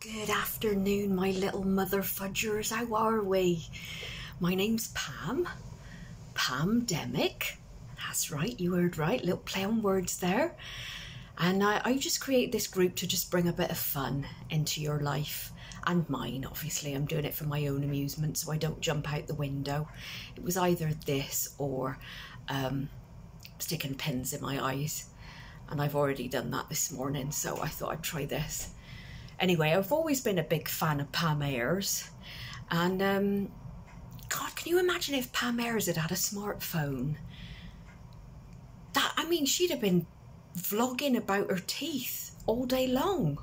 Good afternoon, my little mother fudgers. How are we? My name's Pam. Pam Demic. That's right, you heard right. Little play on words there. And I, I just create this group to just bring a bit of fun into your life and mine. Obviously, I'm doing it for my own amusement, so I don't jump out the window. It was either this or um, sticking pins in my eyes, and I've already done that this morning, so I thought I'd try this. Anyway, I've always been a big fan of Pam Ayres, and um, God, can you imagine if Pam Ayres had had a smartphone? That I mean, she'd have been vlogging about her teeth all day long,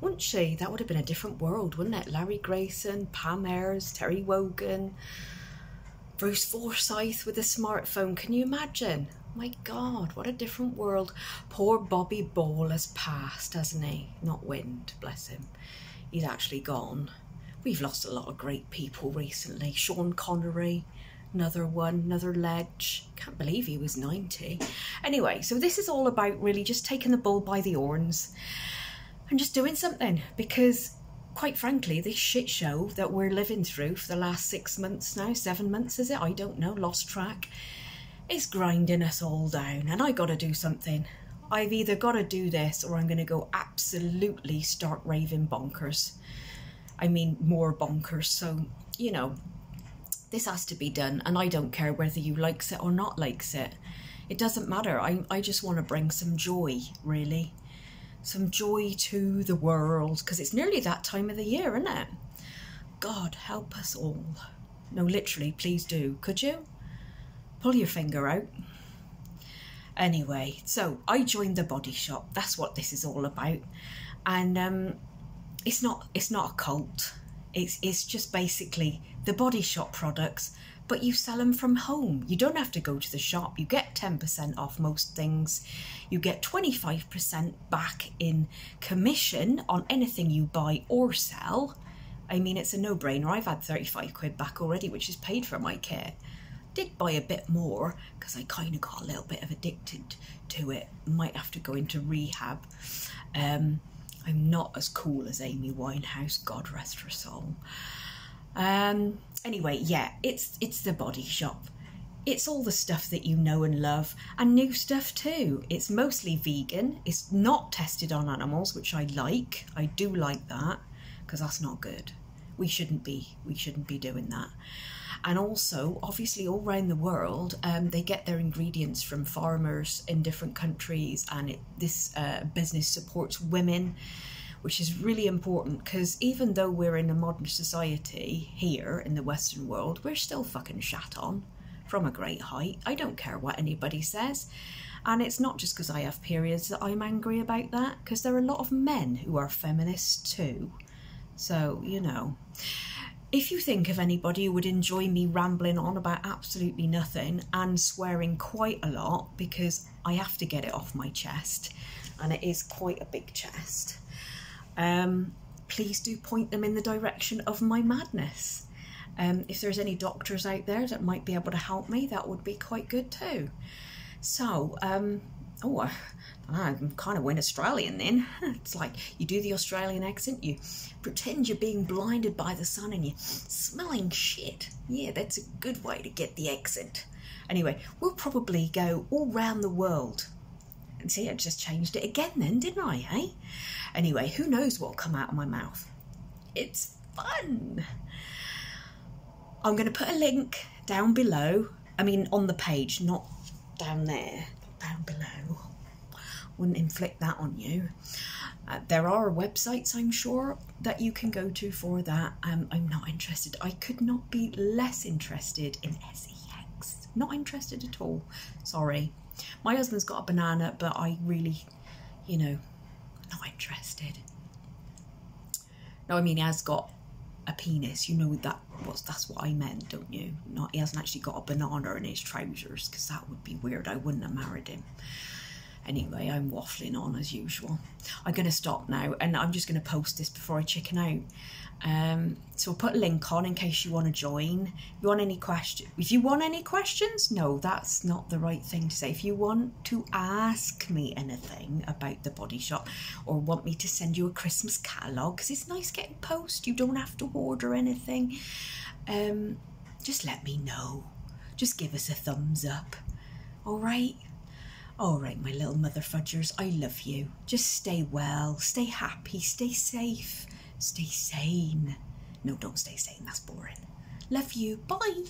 wouldn't she? That would have been a different world, wouldn't it? Larry Grayson, Pam Ayres, Terry Wogan, Bruce Forsyth with a smartphone. Can you imagine? My God, what a different world. Poor Bobby Ball has passed, hasn't he? Not Wind, bless him. He's actually gone. We've lost a lot of great people recently. Sean Connery, another one, another ledge. Can't believe he was 90. Anyway, so this is all about really just taking the bull by the horns and just doing something because quite frankly, this shit show that we're living through for the last six months now, seven months is it? I don't know, lost track. It's grinding us all down, and I got to do something. I've either got to do this or I'm to go absolutely start raving bonkers. I mean, more bonkers. So, you know, this has to be done, and I don't care whether you likes it or not likes it. It doesn't matter. I, I just want to bring some joy, really. Some joy to the world, because it's nearly that time of the year, isn't it? God help us all. No, literally, please do. Could you? Pull your finger out. Anyway, so I joined the body shop. That's what this is all about. And um, it's not it's not a cult. It's it's just basically the body shop products, but you sell them from home. You don't have to go to the shop. You get 10% off most things. You get 25% back in commission on anything you buy or sell. I mean, it's a no-brainer. I've had 35 quid back already, which is paid for my kit did buy a bit more because I kind of got a little bit of addicted to it. Might have to go into rehab. Um, I'm not as cool as Amy Winehouse, God rest her soul. Um, anyway, yeah, it's it's the body shop. It's all the stuff that you know and love, and new stuff too. It's mostly vegan. It's not tested on animals, which I like. I do like that because that's not good. We shouldn't be. We shouldn't be doing that and also obviously all around the world um, they get their ingredients from farmers in different countries and it, this uh, business supports women which is really important because even though we're in a modern society here in the western world we're still fucking shat on from a great height. I don't care what anybody says. And it's not just because i have periods that i'm angry about that because there are a lot of men who are feminists too. So you know if you think of anybody who would enjoy me rambling on about absolutely nothing and swearing quite a lot because I have to get it off my chest and it is quite a big chest, um, please do point them in the direction of my madness. Um, if there's any doctors out there that might be able to help me, that would be quite good too. So, um, oh, I'm kind of went Australian then. It's like you do the Australian accent, you pretend you're being blinded by the sun and you're smelling shit. Yeah, that's a good way to get the accent. Anyway, we'll probably go all round the world. And see, I just changed it again then, didn't I, eh? Anyway, who knows what'll come out of my mouth? It's fun. I'm going to put a link down below. I mean, on the page, not down there, down below wouldn't inflict that on you. Uh, there are websites, I'm sure, that you can go to for that. Um, I'm not interested. I could not be less interested in SEX. Not interested at all. Sorry. My husband's got a banana, but I really, you know, not interested. No, I mean, he has got a penis. You know that was that's what I meant, don't you? Not he hasn't actually got a banana in his trousers because that would be weird. I wouldn't have married him. Anyway, I'm waffling on as usual. I'm going to stop now and I'm just going to post this before I chicken out. Um, so I'll put a link on in case you want to join. If you want any questions, if you want any questions, no, that's not the right thing to say. If you want to ask me anything about the body shop or want me to send you a Christmas catalogue, because it's nice getting post, you don't have to order anything. Um, just let me know. Just give us a thumbs up. All right. All right, my little mother fudgers, I love you. Just stay well, stay happy, stay safe, stay sane. No, don't stay sane, that's boring. Love you. Bye.